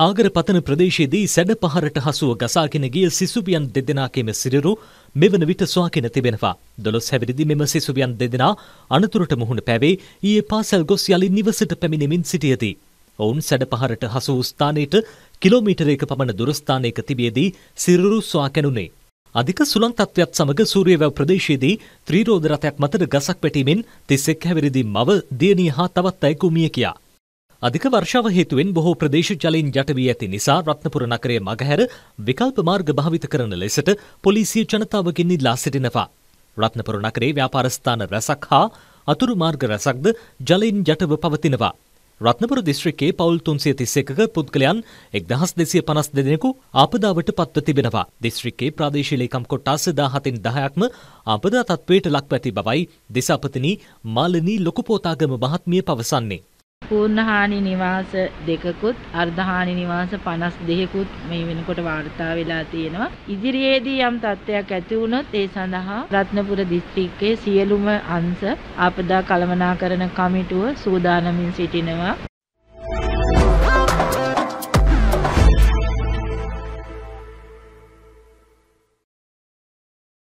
ආගරපතන ප්‍රදේශයේදී සැඩ පහරට හසුව ගසාගෙන ගිය සිසුවියන් දෙදෙනාගේම සිරුරු මෙවන විට සොයාගෙන තිබෙනවා. දොළොස් හැවිරිදි මෙම සිසුවියන් දෙදෙනා අනතුරට මුහුණ පැවේ ඊයේ පාසල් ගොස් යලි නිවසට පැමිණෙමින් සිටියදී. ඔවුන් සැඩ පහරට හසු වූ ස්ථානයට කිලෝමීටරයක පමණ දුරස්ථානයක තිබියදී සිරුරු සොයා කැණුනේ. අධික සුළං තත්ත්වයක් සමග සූරියවැව් ප්‍රදේශයේදී ත්‍රීරෝධ රථයක් මතට ගසක් වැටීමෙන් 31 හැවිරිදි මව දියණිය හා තවත් අයෙකු මිය කියා. අධික වර්ෂාව හේතුවෙන් බොහෝ ප්‍රදේශ ජලයෙන් යට වී ඇති නිසා රත්නපුර නගරය මගහැර විකල්ප මාර්ග භාවිත කරන ලෙසට පොලිසිය ජනතාවගෙන් ඉල්ලා සිටිනවා. රත්නපුර නගරේ ව්‍යාපාර ස්ථාන රැසක් හා අතුරු මාර්ග රැසක්ද ජලයෙන් යටව පවතිනවා. රත්නපුර දිස්ත්‍රික්කයේ පවුල් තුන්සිය තිස්ස එකක පුද්ගලයන් එක්දහස් දෙසිය පනස් දෙදෙනෙකු ආපදාවට පත්ව තිබෙනවා. දිස්ත්‍රික්කයේ ප්‍රාදේශීලේකම් කොට්ටාස දාහතින් දහයක්ම ආපදා තත්ත්වයට ලක්ව ඇති බවයි දිසාපතිනි මාලනී ලොකුපෝතාගම මහත්මිය පවසන්නේ. පූර්ණහානි නිවාස දෙකකුත් අර්ධහානි නිවාස 52කුත් මේ වෙනකොට වාර්තා වෙලා තියෙනවා. ඉදිරියේදී යම් තත්ත්වයක් ඇති වුණොත් ඒ සඳහා රත්නපුර දිස්ත්‍රික්කයේ සියලුම අංශ ආපදා කළමනාකරණ කමිටුව සූදානමින් සිටිනවා.